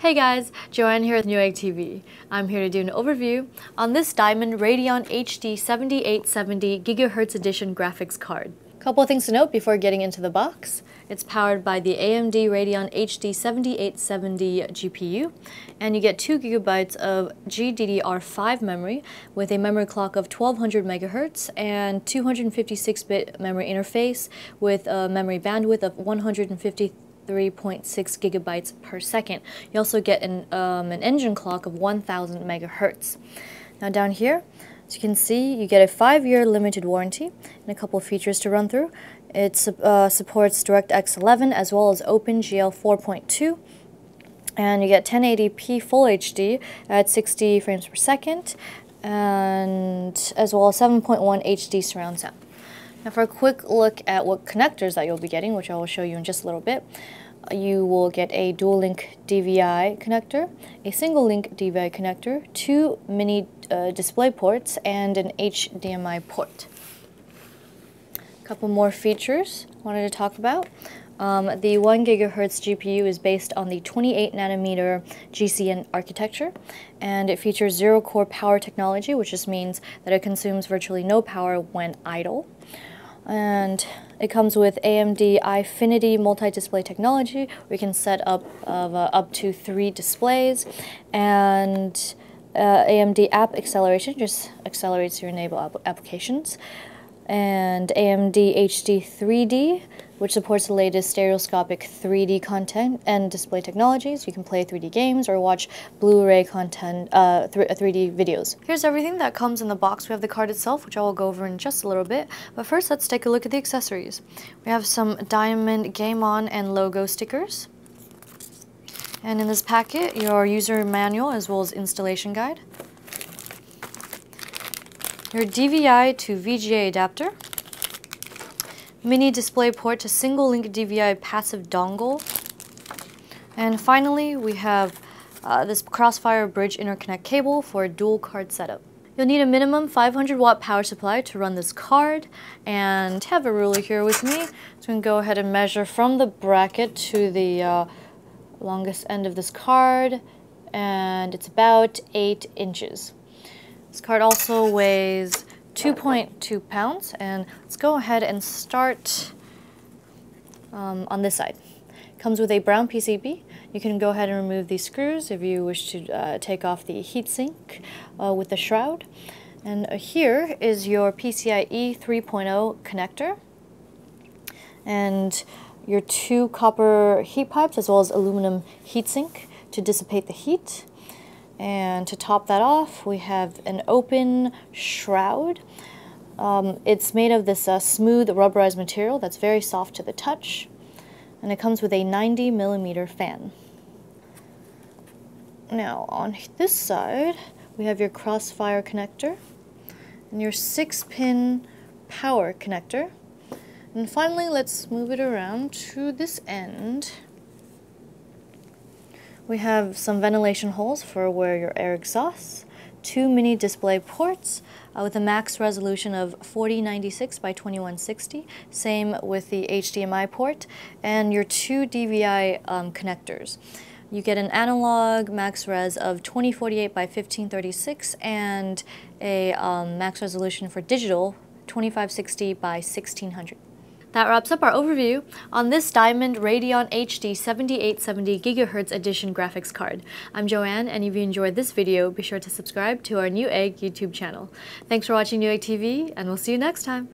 Hey guys, Joanne here with Newegg TV. I'm here to do an overview on this Diamond Radeon HD 7870 GHz Edition graphics card. Couple of things to note before getting into the box. It's powered by the AMD Radeon HD 7870 GPU, and you get 2 gigabytes of GDDR5 memory with a memory clock of 1200 megahertz and 256-bit memory interface with a memory bandwidth of 150 3.6 gigabytes per second. You also get an, um, an engine clock of 1000 megahertz. Now down here, as you can see, you get a five-year limited warranty and a couple of features to run through. It uh, supports DirectX 11 as well as OpenGL 4.2 and you get 1080p Full HD at 60 frames per second and as well as 7.1 HD surround sound. Now for a quick look at what connectors that you'll be getting, which I will show you in just a little bit, you will get a dual link DVI connector, a single link DVI connector, two mini uh, display ports, and an HDMI port. A couple more features I wanted to talk about. Um, the 1 gigahertz GPU is based on the 28 nanometer GCN architecture, and it features zero core power technology, which just means that it consumes virtually no power when idle and it comes with AMD Eyefinity multi-display technology. We can set up uh, up to three displays, and uh, AMD App Acceleration just accelerates your enable app applications, and AMD HD 3D which supports the latest stereoscopic 3D content and display technologies. You can play 3D games or watch Blu-ray content, uh, 3D videos. Here's everything that comes in the box. We have the card itself, which I will go over in just a little bit. But first, let's take a look at the accessories. We have some Diamond Game On and logo stickers. And in this packet, your user manual as well as installation guide. Your DVI to VGA adapter mini display port to single link DVI passive dongle. And finally, we have uh, this Crossfire bridge interconnect cable for a dual card setup. You'll need a minimum 500 watt power supply to run this card and have a ruler here with me. So I'm go ahead and measure from the bracket to the uh, longest end of this card and it's about 8 inches. This card also weighs 2.2 pounds and let's go ahead and start um, on this side. Comes with a brown PCB. You can go ahead and remove these screws if you wish to uh, take off the heatsink uh, with the shroud. And here is your PCIe 3.0 connector and your two copper heat pipes as well as aluminum heatsink to dissipate the heat. And to top that off, we have an open shroud. Um, it's made of this uh, smooth rubberized material that's very soft to the touch. And it comes with a 90 millimeter fan. Now on this side, we have your crossfire connector and your six pin power connector. And finally, let's move it around to this end. We have some ventilation holes for where your air exhausts, two mini display ports uh, with a max resolution of 4096 by 2160, same with the HDMI port, and your two DVI um, connectors. You get an analog max res of 2048 by 1536 and a um, max resolution for digital 2560 by 1600. That wraps up our overview on this Diamond Radeon HD 7870 GHz Edition graphics card. I'm Joanne, and if you enjoyed this video, be sure to subscribe to our Newegg YouTube channel. Thanks for watching Newegg TV, and we'll see you next time.